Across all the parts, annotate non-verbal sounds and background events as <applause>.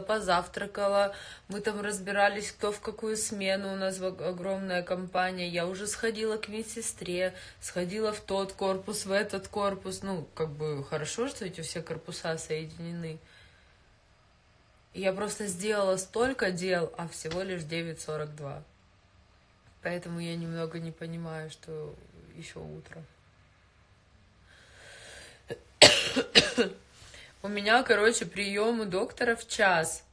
позавтракала, мы там разбирались, кто в какую смену, у нас огромная компания, я уже сходила к медсестре, сходила в тот корпус, в этот корпус, ну, как бы хорошо, что эти все корпуса соединены. Я просто сделала столько дел, а всего лишь 9.42. Поэтому я немного не понимаю, что еще утро. У меня, короче, прием у доктора в час.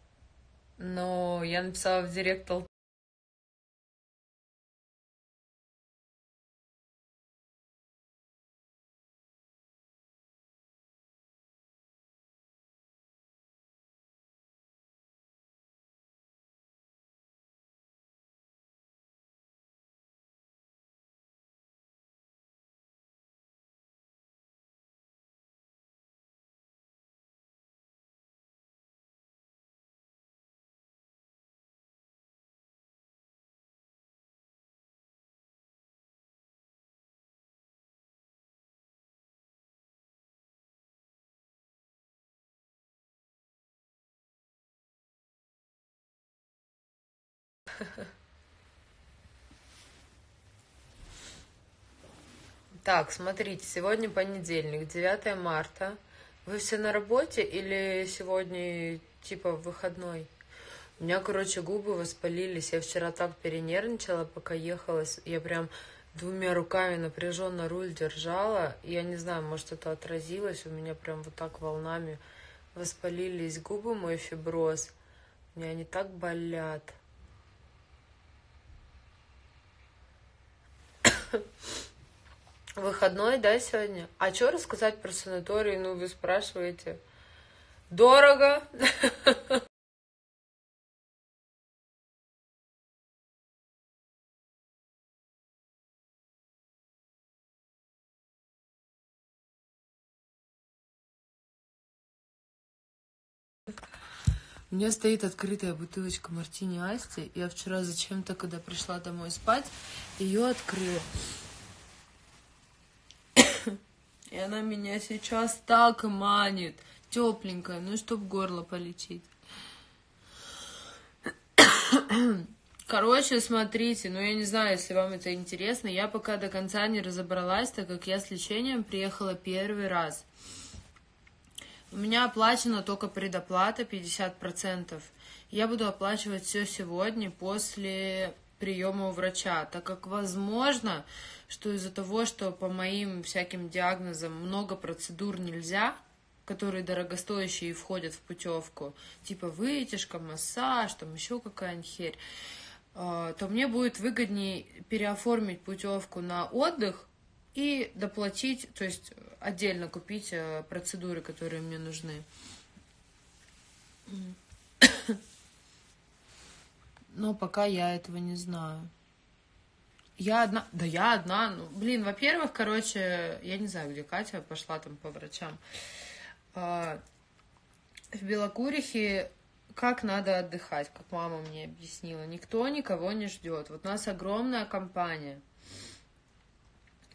Но я написала в директ <laughs> Так, смотрите, сегодня понедельник, 9 марта. Вы все на работе или сегодня типа выходной? У меня, короче, губы воспалились. Я вчера так перенервничала, пока ехала. Я прям двумя руками напряженно руль держала. Я не знаю, может, это отразилось. У меня прям вот так волнами воспалились губы, мой фиброз. У меня они так болят. Выходной, да, сегодня? А что рассказать про санаторий? Ну, вы спрашиваете. Дорого. У меня стоит открытая бутылочка мартини Асти. Я вчера зачем-то, когда пришла домой спать, ее открыла. И она меня сейчас так манит. Тепленькая, ну, чтоб горло полечить. Короче, смотрите, ну я не знаю, если вам это интересно, я пока до конца не разобралась, так как я с лечением приехала первый раз. У меня оплачена только предоплата 50%. Я буду оплачивать все сегодня после приема у врача, так как возможно, что из-за того, что по моим всяким диагнозам много процедур нельзя, которые дорогостоящие и входят в путевку, типа вытяжка, массаж, там еще какая-нибудь херь, а, то мне будет выгоднее переоформить путевку на отдых и доплатить, то есть отдельно купить э, процедуры, которые мне нужны. Но пока я этого не знаю. Я одна, да я одна, ну, блин, во-первых, короче, я не знаю, где Катя пошла там по врачам. А, в Белокурихе как надо отдыхать, как мама мне объяснила. Никто никого не ждет. Вот у нас огромная компания.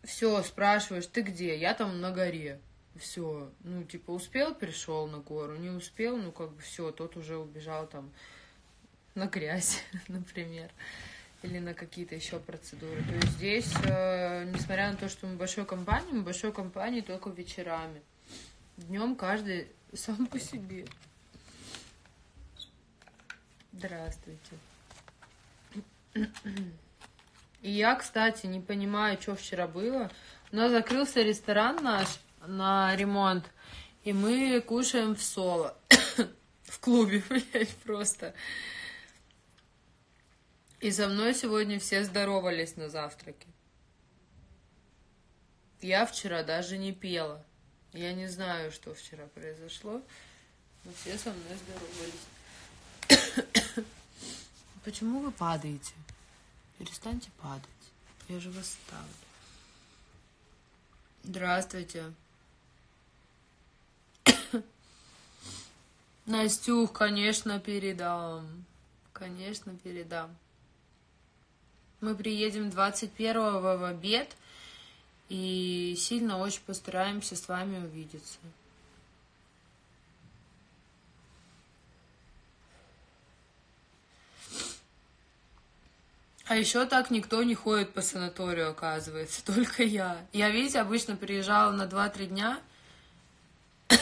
Все, спрашиваешь, ты где? Я там на горе. Все, ну, типа, успел, пришел на гору, не успел, ну, как бы все, тот уже убежал там на грязь, <laughs> например или на какие-то еще процедуры. То есть здесь, э, несмотря на то, что мы большой компанией, мы большой компанией только вечерами. Днем каждый <laughs> сам по себе. Здравствуйте. И я, кстати, не понимаю, что вчера было. Нас закрылся ресторан наш на ремонт, и мы кушаем в соло. <coughs> в клубе, <laughs> блядь, просто. И со мной сегодня все здоровались на завтраке. Я вчера даже не пела. Я не знаю, что вчера произошло, но все со мной здоровались. <coughs> Почему вы падаете? Перестаньте падать. Я же вас ставлю. Здравствуйте. <coughs> Настюх, конечно, передам. Конечно, передам. Мы приедем 21-го в обед и сильно очень постараемся с вами увидеться. А еще так никто не ходит по санаторию, оказывается, <laughs> только я. Я, видите, обычно приезжала на 2-3 дня, <coughs>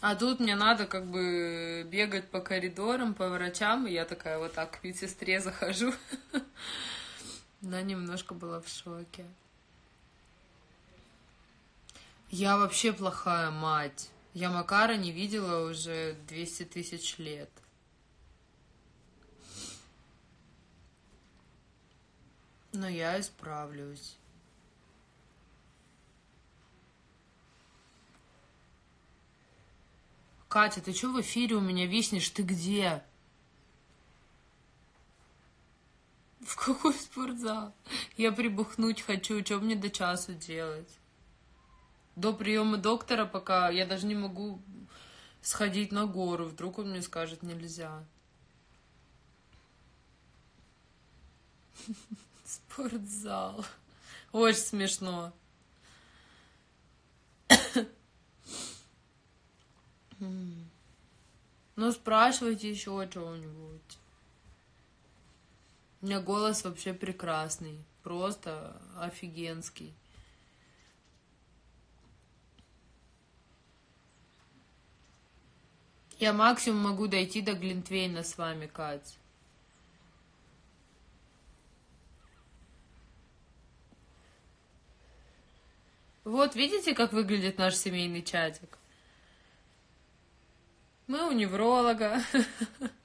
а тут мне надо как бы бегать по коридорам, по врачам, и я такая вот так к медсестре захожу. <laughs> Она немножко была в шоке. Я вообще плохая мать. Я Макара не видела уже 200 тысяч лет. Но я исправлюсь. Катя, ты что в эфире у меня виснешь? Ты где? В какой спортзал? Я прибухнуть хочу. Что мне до часу делать? До приема доктора пока я даже не могу сходить на гору. Вдруг он мне скажет нельзя. <laughs> Спортзал. Очень смешно. <coughs> Ну, спрашивайте еще чего-нибудь. У меня голос вообще прекрасный. Просто офигенский. Я максимум могу дойти до Глинтвейна с вами, Кать. Вот, видите, как выглядит наш семейный чатик? Мы у невролога. <laughs>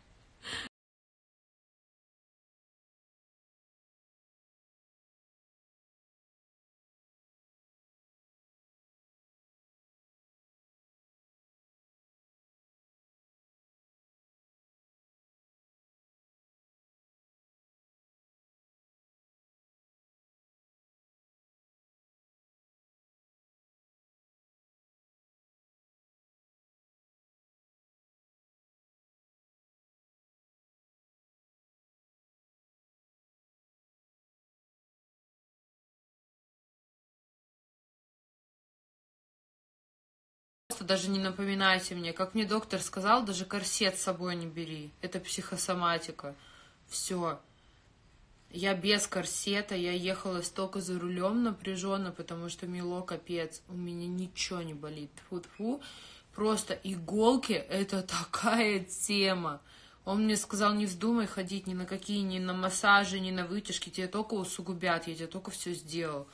Просто даже не напоминайте мне. Как мне доктор сказал, даже корсет с собой не бери. Это психосоматика. Все. Я без корсета, я ехала столько за рулем напряженно, потому что мило капец. У меня ничего не болит. Тьфу-тьфу. Просто иголки — это такая тема. Он мне сказал, не вздумай ходить ни на какие, ни на массажи, ни на вытяжки. Тебе только усугубят, я тебе только все сделал.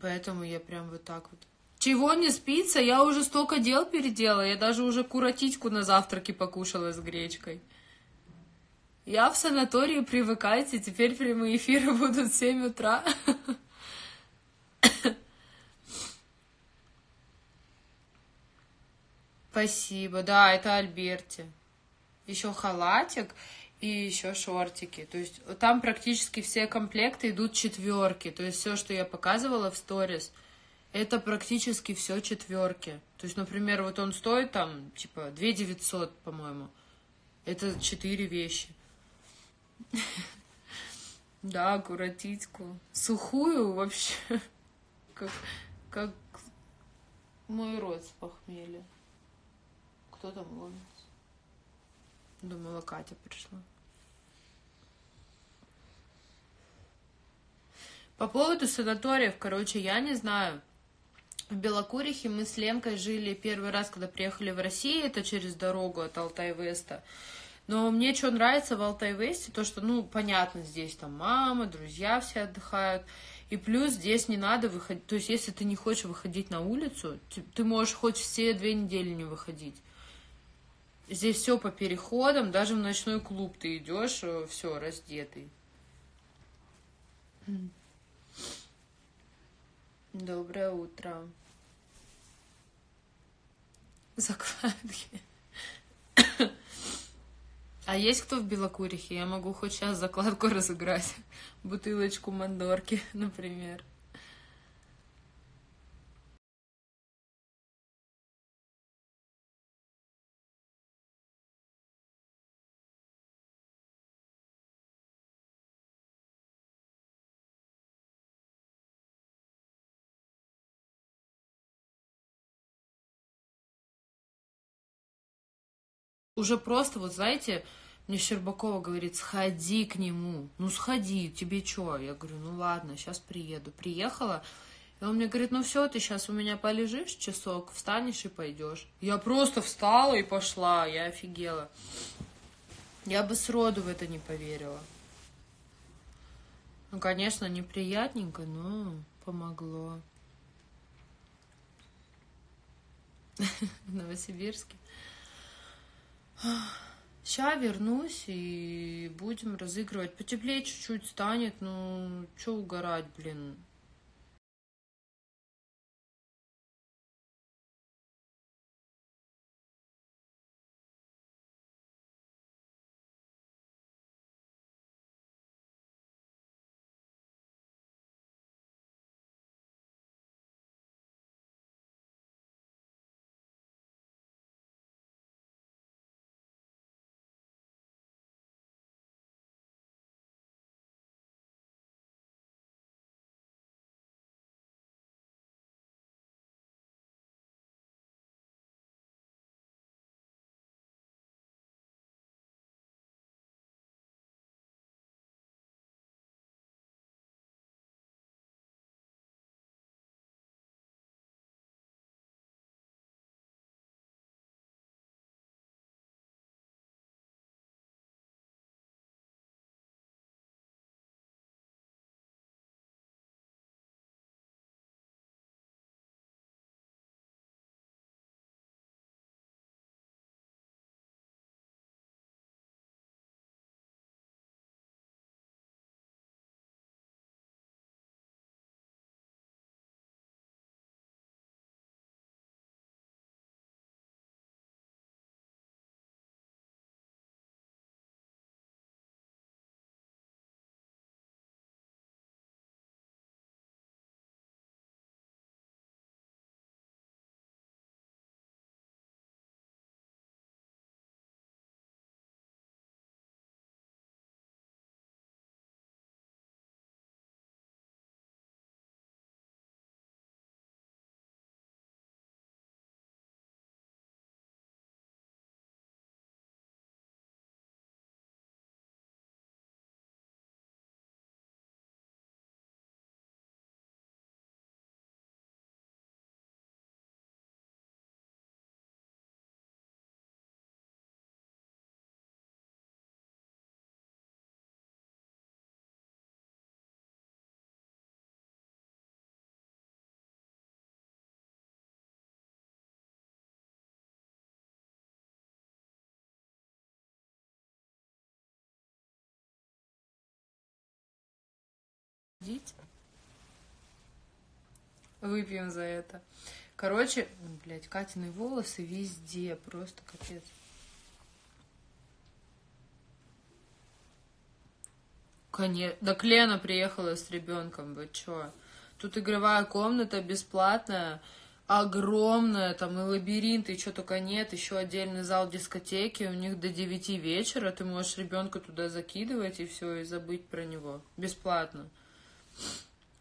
Поэтому я прям вот так вот. Чего не спится? Я уже столько дел переделала. Я даже уже куратичку на завтраке покушала с гречкой. Я в санатории, привыкайте. Теперь прямые эфиры <laughs> будут в 7 утра. <coughs> Спасибо. Да, это Альберти. Еще халатик и еще шортики. То есть там практически все комплекты идут четверки. То есть все, что я показывала в сторис – это практически все четверки. То есть, например, вот он стоит там, типа, 2 900, по-моему. Это четыре вещи. <laughs> Да, куратитку. Сухую вообще. <laughs> Как, как мой рот с похмелья. Кто там ломится? Думала, Катя пришла. По поводу санаториев, короче, я не знаю. В Белокурихе мы с Ленкой жили первый раз, когда приехали в Россию, это через дорогу от Алтай-Веста. Но мне что нравится в Алтай-Весте, то что, ну, понятно, здесь там мама, друзья все отдыхают. И плюс здесь не надо выходить, то есть если ты не хочешь выходить на улицу, ты, можешь хоть все две недели не выходить. Здесь все по переходам, даже в ночной клуб ты идешь, э, все, раздетый. Доброе утро. Закладки. А есть кто в Белокурихе? Я могу хоть сейчас закладку разыграть. Бутылочку мандорки, например. Уже просто, вот знаете, Мне Щербакова говорит, сходи к нему. Ну, сходи, тебе что? Я говорю, ну ладно, сейчас приеду. Приехала, и он мне говорит, ну все, ты сейчас у меня полежишь часок, встанешь и пойдешь. Я просто встала и пошла, я офигела. Я бы сроду в это не поверила. Ну, конечно, неприятненько, но помогло. <laughs> Новосибирске. Сейчас вернусь и будем разыгрывать. Потеплее чуть-чуть станет, ну, что угорать, блин. Идите. Выпьем за это. Короче, блядь, Катины волосы везде, просто капец. Конечно. Да Клена приехала с ребенком, вы чё? Тут игровая комната бесплатная, огромная, там и лабиринт, и что только нет, еще отдельный зал дискотеки, у них до 9 вечера, ты можешь ребенка туда закидывать и все, и забыть про него. Бесплатно.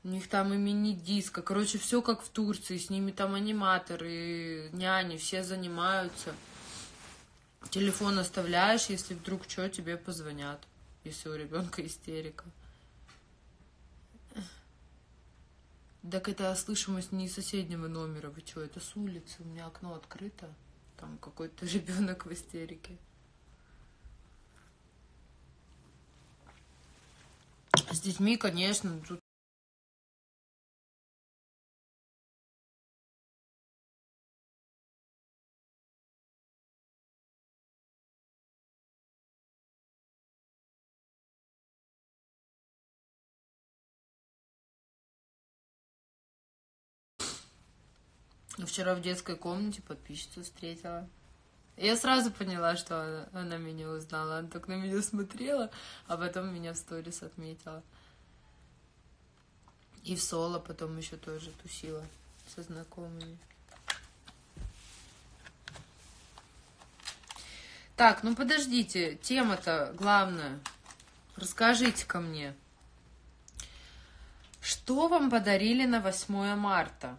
У них там и мини-диско. Короче, все как в Турции. С ними там аниматоры, няни, все занимаются. Телефон оставляешь, если вдруг что, тебе позвонят. Если у ребенка истерика. Так это слышимость не соседнего номера. Вы что, это с улицы? У меня окно открыто. Там какой-то <laughs> ребенок в истерике. С детьми, конечно, тут Вчера в детской комнате подписчицу встретила. Я сразу поняла, что она, она меня узнала. Она так на меня смотрела, а потом меня в сторис отметила. И в соло потом еще тоже тусила со знакомыми. Так, ну подождите, тема-то главная. Расскажите ко мне. Что вам подарили на 8 марта?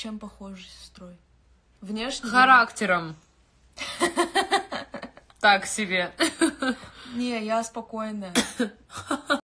Чем похожа сестрой? Внешне? Характером. Так себе. Не, я спокойная. <laughs>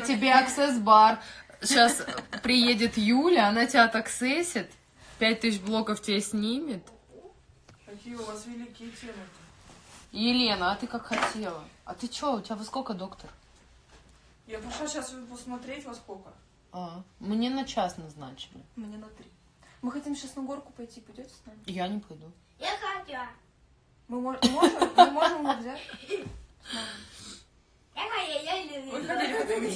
тебе аксесс-бар. Сейчас приедет Юля, она тебя так сессит. Пять тысяч блоков тебе снимет. Какие у вас великие темы Елена, а ты как хотела? А ты чё, у тебя во сколько, доктор? Я пошла сейчас посмотреть во сколько. А, мне на час назначили. Мне на три. Мы хотим сейчас на горку пойти, пойдете с нами? Я не пойду. Я хочу. Мы мож- можем? Мы можем его <laughs>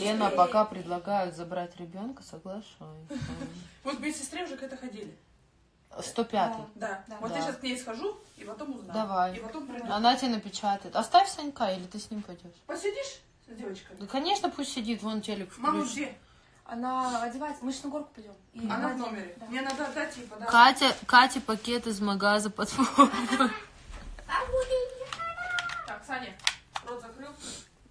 Лена, пока предлагают забрать ребенка, соглашаюсь. Вот к медсестре уже к это ходили. 105 Да. Да. Вот Да. я сейчас к ней схожу и потом узнаю. Давай. И потом пройду. Она тебе напечатает. Оставь Санька, или ты с ним пойдешь? Посидишь с девочкой? Да, конечно, пусть сидит, вон телек Мама включен. где? Она одевается. Мы же на горку пойдем. И Она в номере. Да. Мне надо отдать ей подарок. Катя, Катя пакет из магаза под Так, Саня, рот закрыл?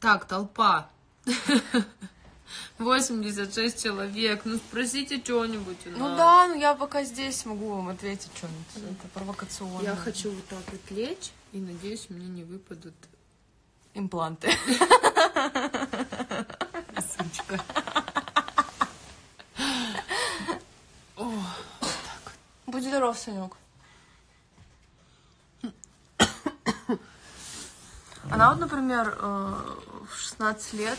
Так, толпа. <laughs> 86 человек. Ну, спросите что-нибудь Ну да, ну я пока здесь могу вам ответить что-нибудь. Это провокационно. Я хочу вот так вот лечь, и надеюсь, мне не выпадут импланты. сучка. Будь здоров, Санек. Она вот, например, э, в 16 лет,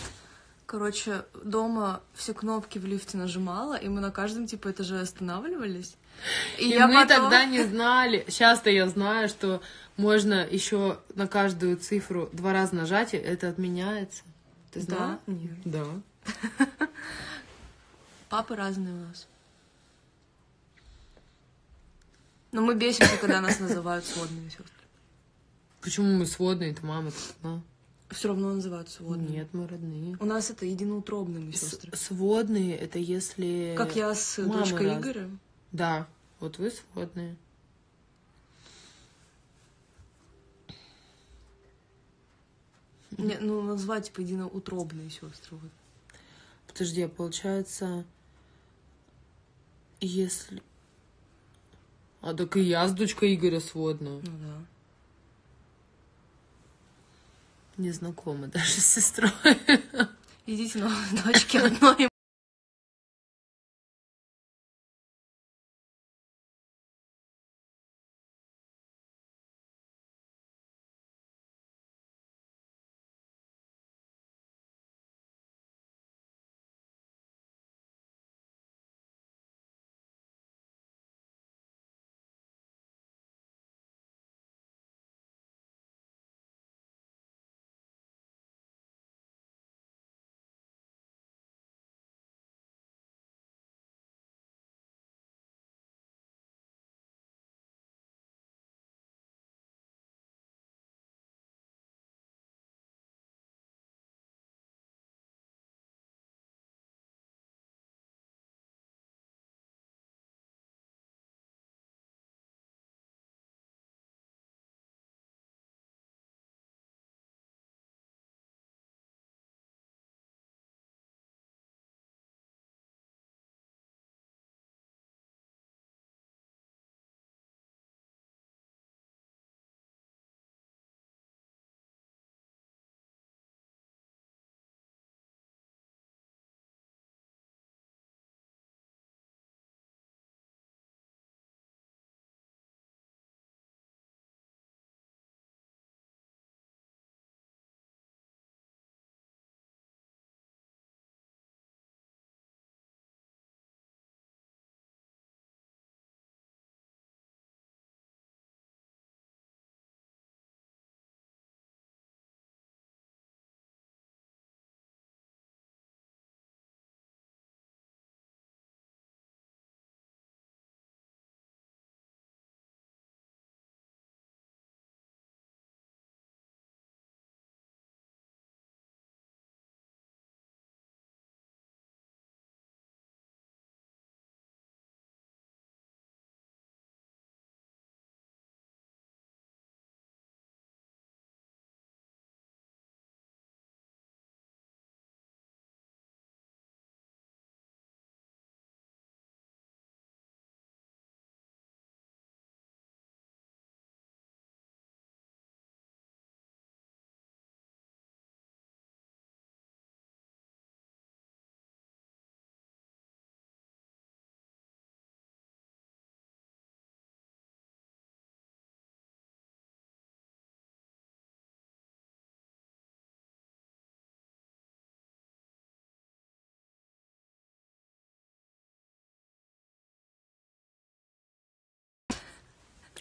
короче, дома все кнопки в лифте нажимала, и мы на каждом, типа, этаже останавливались. И, я мы потом- тогда не знали. Сейчас-то я знаю, что можно еще на каждую цифру два раза нажать, и это отменяется. Ты Да? знала? Нет. Да. <laughs> Папы разные у нас. Но мы бесимся, когда нас называют сводными сестрами. Почему мы сводные, это мама одна? Все равно называют сводными. Нет, мы родные. У нас это единоутробные С- сестры. сводные это если... Как я с мамы дочкой раз- Игоря. Да, вот вы сводные. Не, ну, назвать, типа, единоутробные сестры. Вот. Подожди, а получается, если... А так и я с дочкой Игоря сводная. Ну да. Не знакома даже с сестрой. Идите на дочки одной.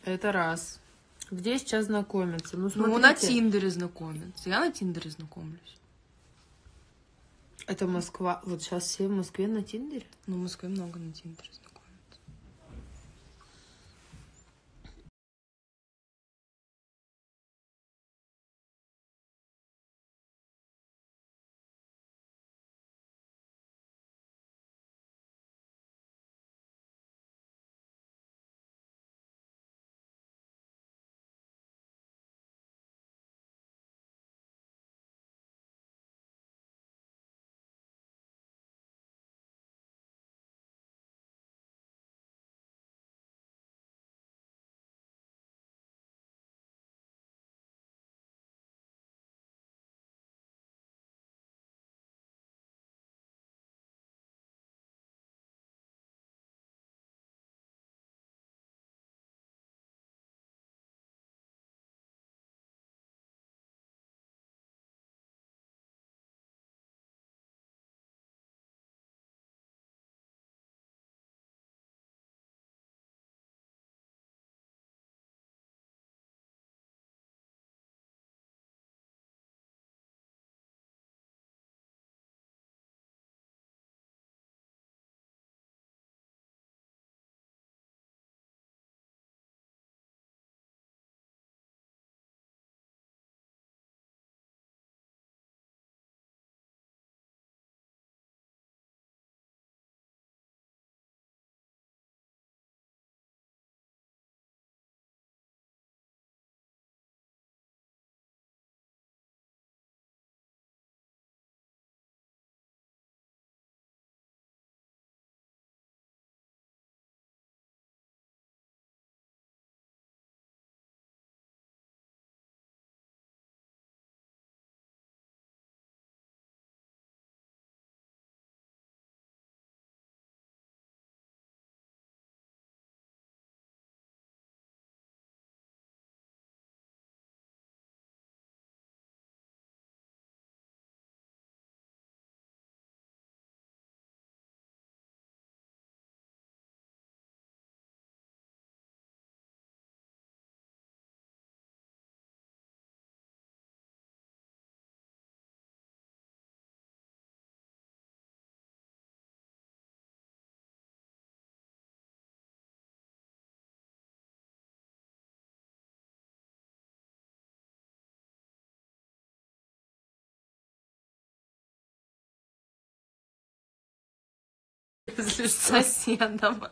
Это раз. Где сейчас знакомиться? Ну, смотрите. Ну, на Тиндере знакомятся. Я на Тиндере знакомлюсь. Это Москва. Вот сейчас все в Москве на Тиндере? Ну, в Москве много на Тиндере знакомятся. <laughs> С соседом.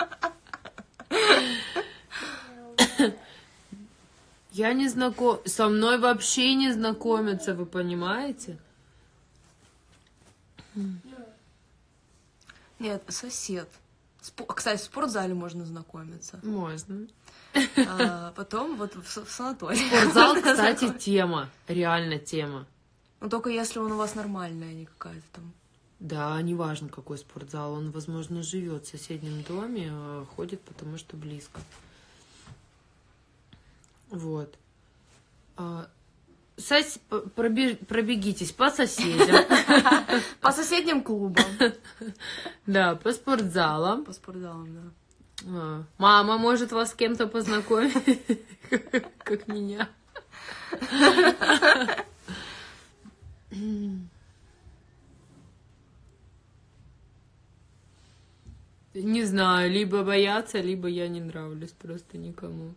Я не знаком... Со мной вообще не знакомятся, вы понимаете? Нет, сосед. Спо- Кстати, в спортзале можно знакомиться. Можно. А потом вот в, в санатории. Спортзал, <laughs> кстати, тема. Реально тема. Ну, только если он у вас нормальный, а не какая-то там. Да, неважно, какой спортзал. Он, возможно, живет в соседнем доме, а ходит, потому что близко. Вот. А, сос- п- пробеж- Пробегитесь по соседям. <laughs> По соседним клубам. <laughs> Да, по спортзалам. По спортзалам, да. А, Мама может вас с кем-то познакомить, <laughs> как меня. Не знаю, либо боятся, либо я не нравлюсь просто никому.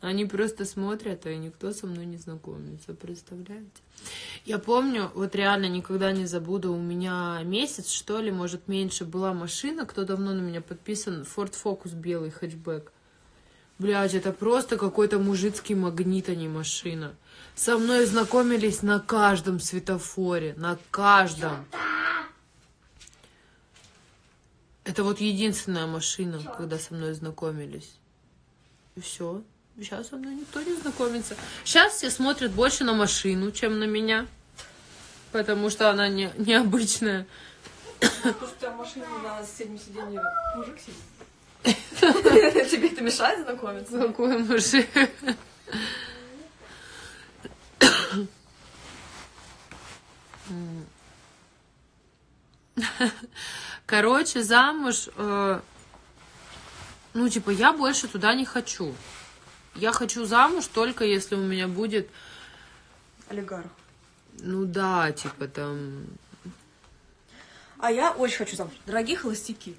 Они просто смотрят, а никто со мной не знакомится, представляете? Я помню, вот реально никогда не забуду, у меня месяц, что ли, может, меньше была машина, кто давно на меня подписан, Ford Focus белый хэтчбэк. Блядь, это просто какой-то мужицкий магнит, а не машина. Со мной знакомились на каждом светофоре, на каждом. Это вот единственная машина, когда со мной знакомились. И все. Сейчас со мной никто не знакомится. Сейчас все смотрят больше на машину, чем на меня. Потому что она не, необычная. Потому что машина на соседнем сиденье мужик сидит. <laughs> Тебе это мешает знакомиться? Какой мужик? Короче, замуж, э, ну, типа, я больше туда не хочу. Я хочу замуж только если у меня будет, Олигарх. ну да, типа там, А я очень хочу замуж. Дорогие холостяки.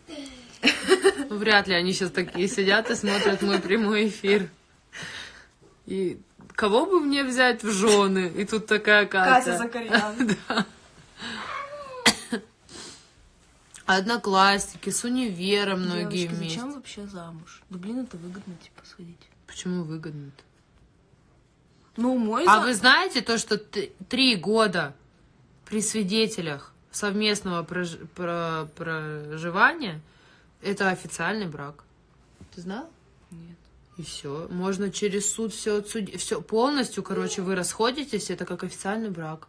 <laughs> вряд ли они сейчас такие сидят и смотрят мой прямой эфир. И кого бы мне взять в жены? И тут такая Катя. Катя Закарьян. <laughs> Одноклассники, с универа многие Девочки, вместе. зачем вообще замуж? Да блин, это выгодно, типа, сходить. Почему выгодно-то? Ну, мой А зам- вы знаете то, что три года при свидетелях совместного прож- про- проживания это официальный брак? Ты знал? Нет. И все. Можно через суд все отсудить. Все полностью, короче, вы расходитесь, это как официальный брак.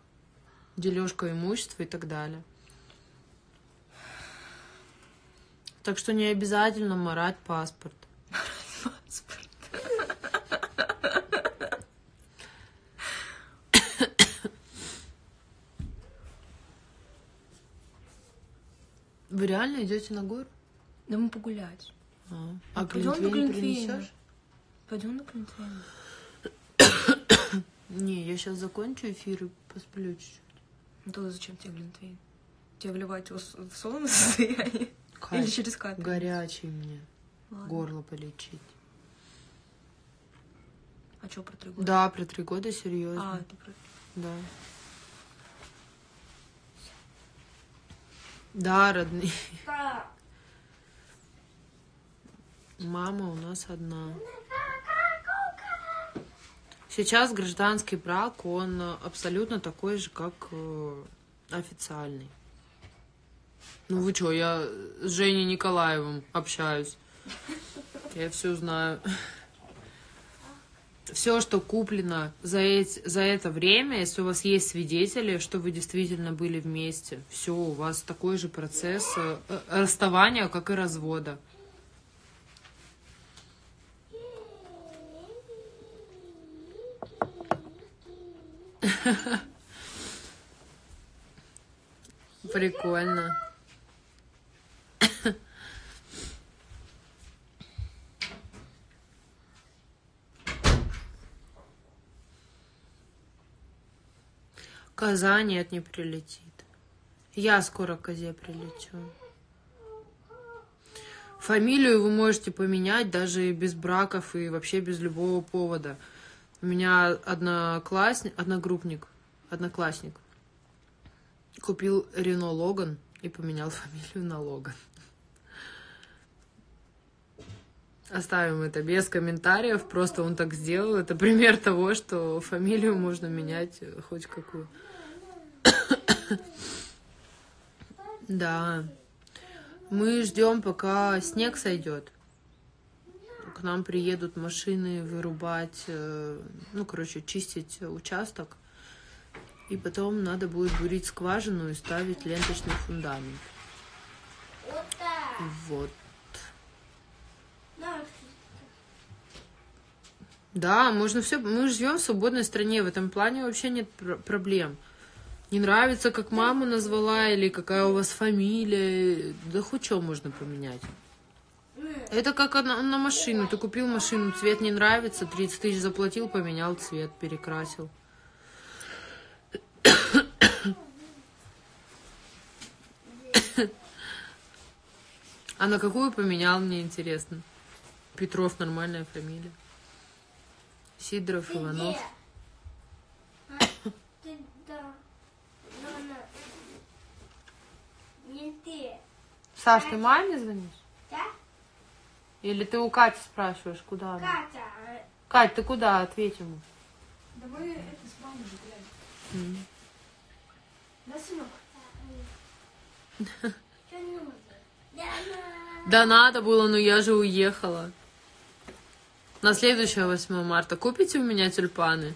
Дележка имущества и так далее. Так что не обязательно морать паспорт. Вы реально идете на гору? Да мы погулять. А, а пойдем на Глинтвейн Глинтвейн. принесешь? Пойдем на Клинтвейн. Не, я сейчас закончу эфир и посплю чуть-чуть. Ну тогда зачем тебе Глинтвейн? Тебе вливать его в сонное состояние? Или Кать, через капельницу? горячий мне. Ладно. Горло полечить. А что про три года? Да, про три года серьезно. А, это про... Да. Да, родные. Мама у нас одна. Сейчас гражданский брак, он абсолютно такой же, как э, официальный. Ну вы что, я с Женей Николаевым общаюсь. Я все знаю. Все, что куплено за, эти- за это время, если у вас есть свидетели, что вы действительно были вместе, все, у вас такой же процесс э, расставания, как и развода. <laughs> Прикольно. Коза нет, не прилетит. Я скоро к козе прилечу. Фамилию вы можете поменять даже и без браков и вообще без любого повода. У меня одноклассник, одногруппник, одноклассник купил Рено Логан и поменял <laughs> фамилию на Логан. Оставим это без комментариев. Просто он так сделал. Это пример <laughs> того, что фамилию можно менять э, хоть какую. <coughs> Да. Мы ждем, пока снег сойдет. К нам приедут машины вырубать, э, ну, короче, чистить участок. И потом надо будет бурить скважину и ставить ленточный фундамент. Вот так. Вот. На, Да, можно все. Мы живем в свободной стране, в этом плане вообще нет пр- проблем. Не нравится, как маму назвала, или какая у вас фамилия. Да хоть что можно поменять. Это как на, на машину. Ты купил машину, цвет не нравится, 30 тысяч заплатил, поменял цвет, перекрасил. А на какую поменял, мне интересно. Петров нормальная фамилия. Сидоров, Ты Иванов. где? А? Ты да. Дона. Не ты. Саш, ты маме звонишь? Да? Или ты у Кати спрашиваешь, куда она? Катя. а, Кать, ты куда? Ответь ему. Да мы это с мамой гуляем. Да, сынок? <laughs> Да надо было, но я же уехала. На следующее 8 марта купите у меня тюльпаны?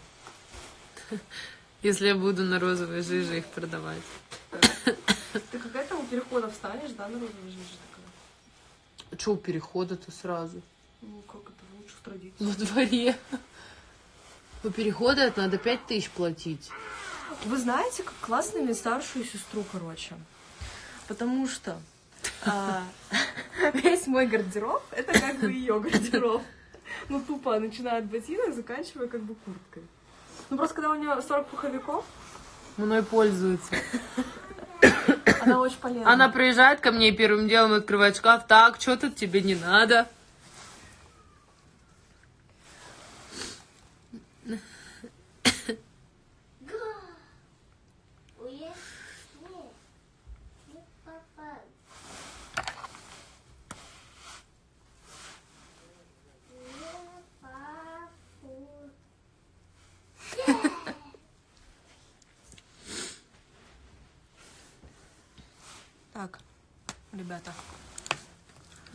Если я буду на розовой жиже их продавать. Ты это у перехода встанешь, да, на розовой жиже такая? Че у перехода-то сразу? Ну, как это в лучших традициях. Во дворе. У перехода это надо 5 тысяч платить. Вы знаете, как классно иметь старшую сестру, короче. Потому что а, <laughs> весь мой гардероб это как бы ее гардероб. Ну, тупо, начиная от ботинок, заканчивая как бы курткой. Ну, просто когда у нее 40 пуховиков, Мной пользуется. она очень полезна. Она приезжает ко мне и первым делом открывает шкаф. Так, что тут тебе не надо? Уехали. Не попал. Не попал. Так, ребята,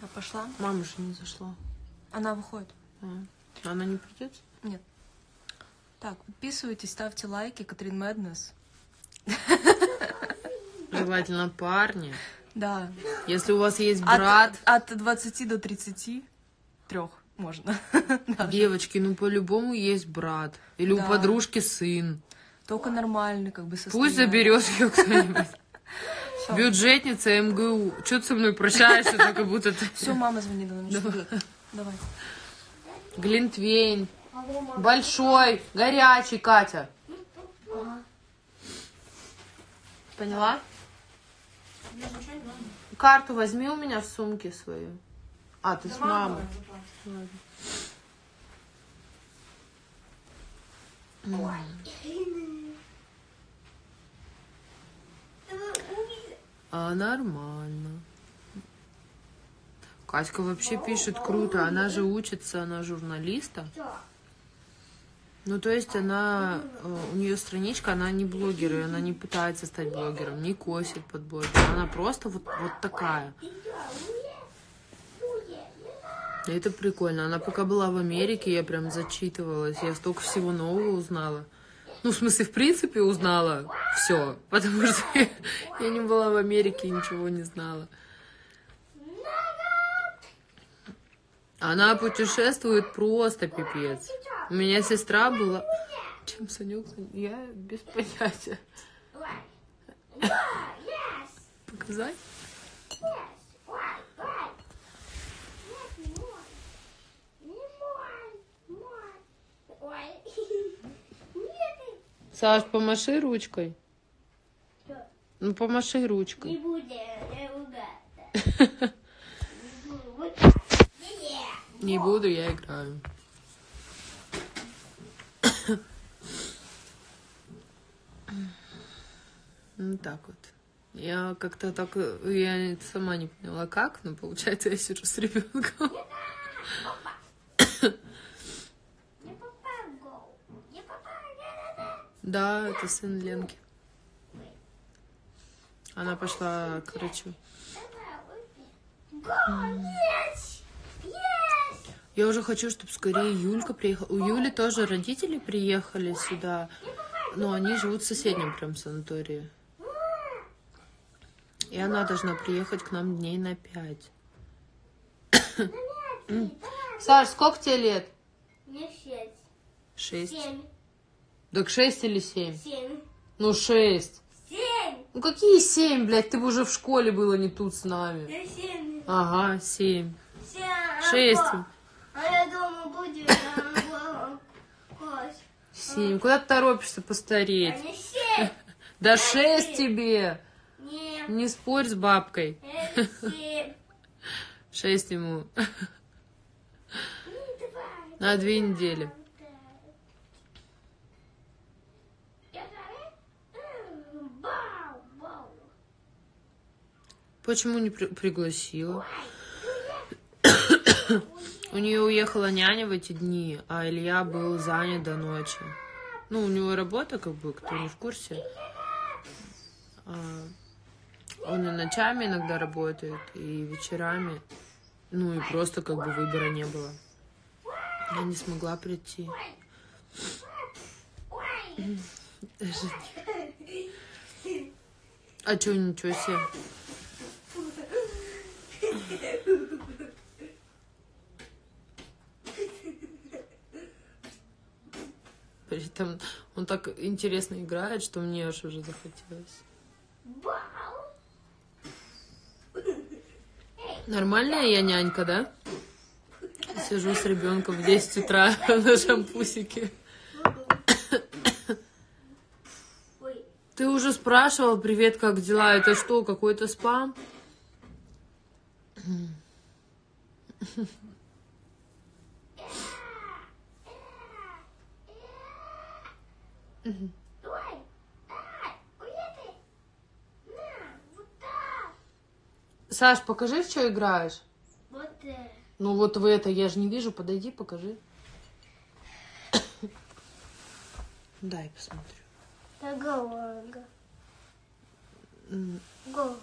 я пошла. Мама же не зашла. Она выходит. А, Она не придет? Нет. Так, подписывайтесь, ставьте лайки. Катрин Мэднес. Желательно парни. Да. Если у вас есть От, брат, от 20 до 33 можно. <laughs> Девочки, ну по-любому есть брат. Или у Да. подружки сын. Только нормальный, как бы Пусть состояние. заберешь ее <laughs> кто-нибудь. Всё. Бюджетница МГУ. Че ты со мной прощаешься, как будто ты... Все, мама звонит, она ждет. Давай. Глинтвейн. Большой, горячий, Катя. Поняла? Карту возьми у меня в сумке свою. А, ты с мамой. Ладно. А, нормально. Катька вообще пишет круто. Она же учится на журналиста. Ну, то есть она, э, у нее страничка, она не блогер, и она не пытается стать блогером, не косит под блогера. Она просто вот, вот такая. Это прикольно. Она пока была в Америке, я прям зачитывалась. Я столько всего нового узнала. Ну, в смысле, в принципе, узнала все. Потому что я, <laughs> я не была в Америке и ничего не знала. Она путешествует просто пипец. У меня сестра была... Чем Санек? Я без понятия. Показать? Саш, помаши ручкой. Ну, помаши ручкой. Не будет ругаться. Не. Буду, я играю. Ну так вот. Я как-то так, я сама не поняла как, но получается я сижу с ребенком. Я попал. Я попал. Я Да, это сын Ленки. Она пошла к врачу. Я уже хочу, чтобы скорее Юлька приехала. У Юли тоже родители приехали сюда, но они живут в соседнем прям санатории. И она должна приехать к нам дней на пять. Саш, сколько тебе лет? Мне шесть. Шесть. Семь. Так шесть или семь? Семь. Ну, шесть. Семь. Ну, какие семь, блядь? Ты бы уже в школе была не тут с нами. Я семь. Ага, семь. Семь. Шесть. А я дома я класс. Семь. Куда ты торопишься А постареть? мне семь. <laughs> Да шесть тебе. Нет. Не спорь с бабкой. Семь. <laughs> Шесть ему. Ну. На две недели. Я говорю, м, Бау, бау. Почему не при- пригласила? У нее уехала няня в эти дни, а Илья был занят до ночи. Ну, у него работа, как бы, кто не в курсе. А, Он и ночами иногда работает, и вечерами. Ну, и просто как бы выбора не было. Я не смогла прийти. А чё, ничего себе. <laughs> При этом он так интересно играет, что мне аж уже захотелось. Нормальная я нянька, да? Сижу с ребенком в 10 утра <laughs> на шампусике. Ты уже спрашивал, привет, как дела? Это что, какой-то спам? Так. Саш, покажи, в что играешь. Вот это. Ну вот в это я же не вижу, подойди, покажи. Дай посмотрю. Тагалага. М, Го.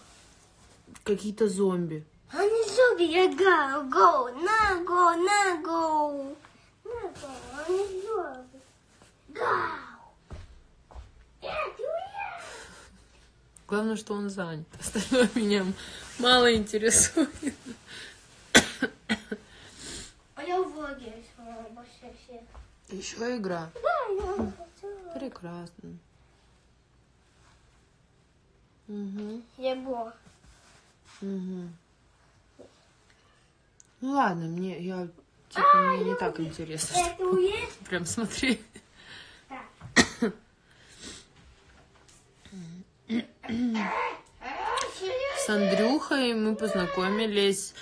Какие-то зомби. Не зуби, я го, го, на го, на го. На а не зуби. Уехал. Главное, что он занят. <laughs> Остальное меня мало интересует. А я в влоге больше всех. Еще игра. Да, я хочу. Прекрасно. Угу, Я го. угу. Ну ладно, мне я типа мне не так интересно. <laughs> Прям смотри. С Андрюхой мы познакомились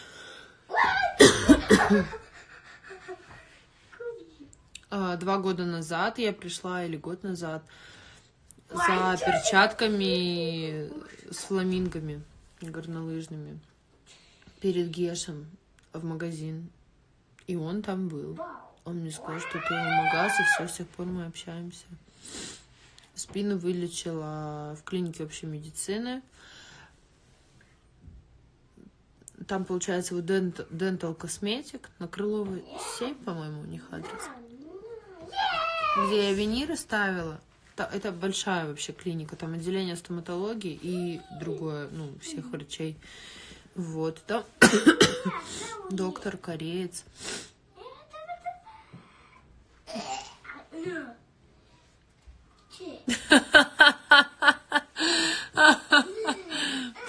а, два года назад. Я пришла или год назад за перчатками с фламингами горнолыжными перед Гешем в магазин. И он там был. Он мне сказал, что ты и все, с тех пор мы общаемся. Спину вылечила в клинике общей медицины. Там, получается, вот Dent- Dental Cosmetic на Крыловой 7, по-моему, у них адрес. Где я виниры ставила. Та- Это большая вообще клиника. Там отделение стоматологии и другое, ну, всех врачей. Вот. Там <coughs> доктор кореец. <laughs>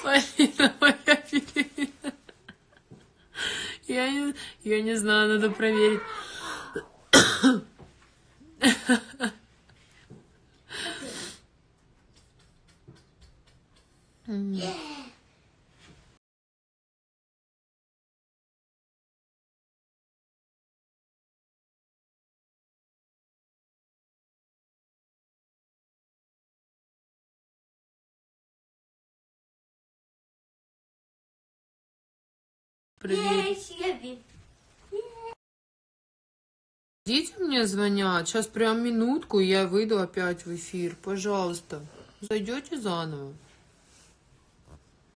Полина моя. Я не, я не знаю, надо. Проверить. <coughs> Привет. Дите мне звонят. Сейчас прям минутку, я выйду опять в эфир. Пожалуйста, зайдете заново.